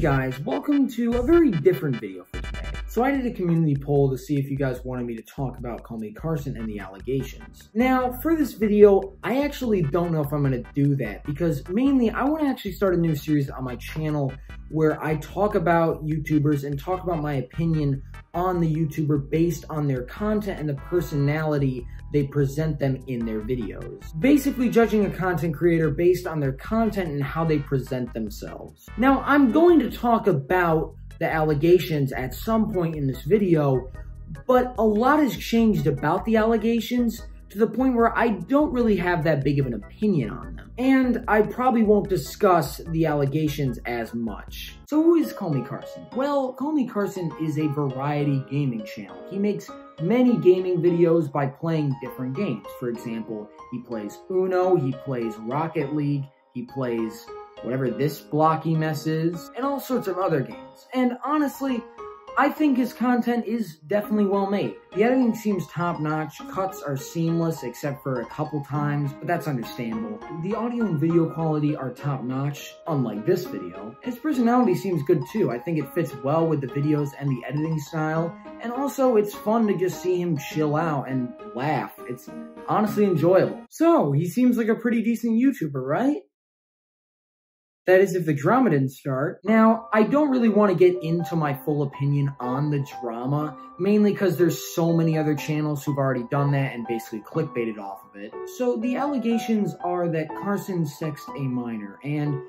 guys, welcome to a very different video. So I did a community poll to see if you guys wanted me to talk about Me Carson and the allegations. Now, for this video, I actually don't know if I'm going to do that because mainly I want to actually start a new series on my channel where I talk about YouTubers and talk about my opinion on the YouTuber based on their content and the personality they present them in their videos. Basically judging a content creator based on their content and how they present themselves. Now, I'm going to talk about the allegations at some point in this video, but a lot has changed about the allegations to the point where I don't really have that big of an opinion on them. And I probably won't discuss the allegations as much. So who is Call Me Carson? Well, Call Me Carson is a variety gaming channel. He makes many gaming videos by playing different games. For example, he plays Uno, he plays Rocket League, he plays whatever this blocky mess is, and all sorts of other games. And honestly, I think his content is definitely well made. The editing seems top notch, cuts are seamless except for a couple times, but that's understandable. The audio and video quality are top notch, unlike this video. His personality seems good too, I think it fits well with the videos and the editing style, and also it's fun to just see him chill out and laugh. It's honestly enjoyable. So, he seems like a pretty decent YouTuber, right? That is if the drama didn't start. Now, I don't really want to get into my full opinion on the drama, mainly because there's so many other channels who've already done that and basically clickbaited off of it. So the allegations are that Carson sexed a minor, and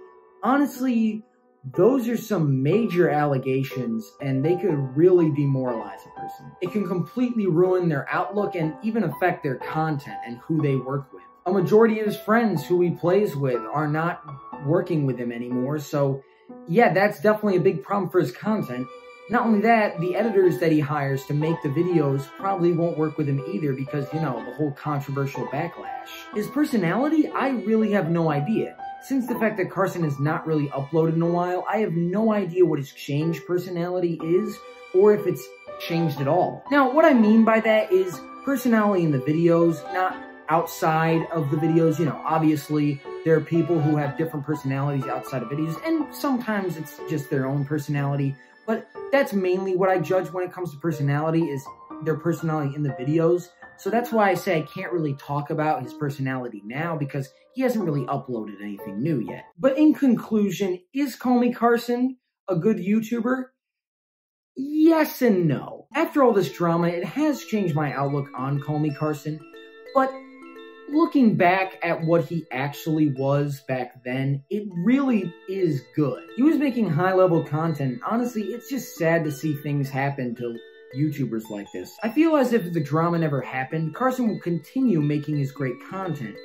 honestly, those are some major allegations and they could really demoralize a person. It can completely ruin their outlook and even affect their content and who they work with. A majority of his friends who he plays with are not working with him anymore. So yeah, that's definitely a big problem for his content. Not only that, the editors that he hires to make the videos probably won't work with him either because, you know, the whole controversial backlash. His personality, I really have no idea. Since the fact that Carson has not really uploaded in a while, I have no idea what his changed personality is or if it's changed at all. Now, what I mean by that is personality in the videos, not outside of the videos. You know, obviously there are people who have different personalities outside of videos, and sometimes it's just their own personality. But that's mainly what I judge when it comes to personality is their personality in the videos. So that's why I say I can't really talk about his personality now because he hasn't really uploaded anything new yet. But in conclusion, is Me Carson a good YouTuber? Yes and no. After all this drama, it has changed my outlook on Me Carson, but looking back at what he actually was back then, it really is good. He was making high level content. Honestly, it's just sad to see things happen to YouTubers like this. I feel as if the drama never happened, Carson will continue making his great content.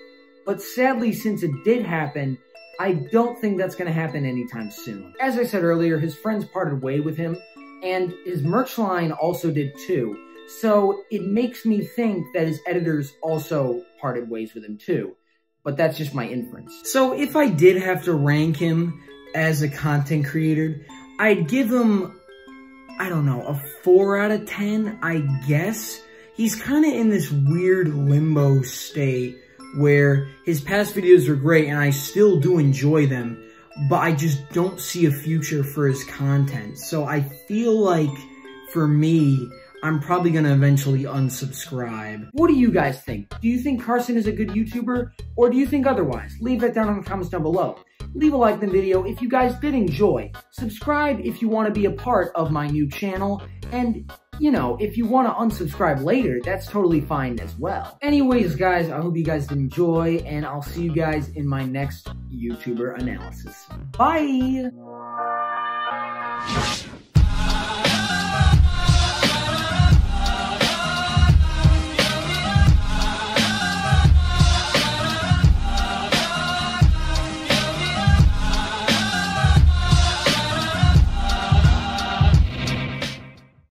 But sadly, since it did happen, I don't think that's going to happen anytime soon. As I said earlier, his friends parted way with him, and his merch line also did too. So it makes me think that his editors also parted ways with him too. But that's just my inference. So if I did have to rank him as a content creator, I'd give him, I don't know, a 4 out of 10, I guess. He's kind of in this weird limbo state where his past videos are great and I still do enjoy them, but I just don't see a future for his content. So I feel like, for me, I'm probably to eventually unsubscribe. What do you guys think? Do you think Carson is a good YouTuber? Or do you think otherwise? Leave that down in the comments down below. Leave a like in the video if you guys did enjoy. Subscribe if you want to be a part of my new channel. And, you know, if you want to unsubscribe later, that's totally fine as well. Anyways, guys, I hope you guys enjoy. And I'll see you guys in my next YouTuber analysis. Bye!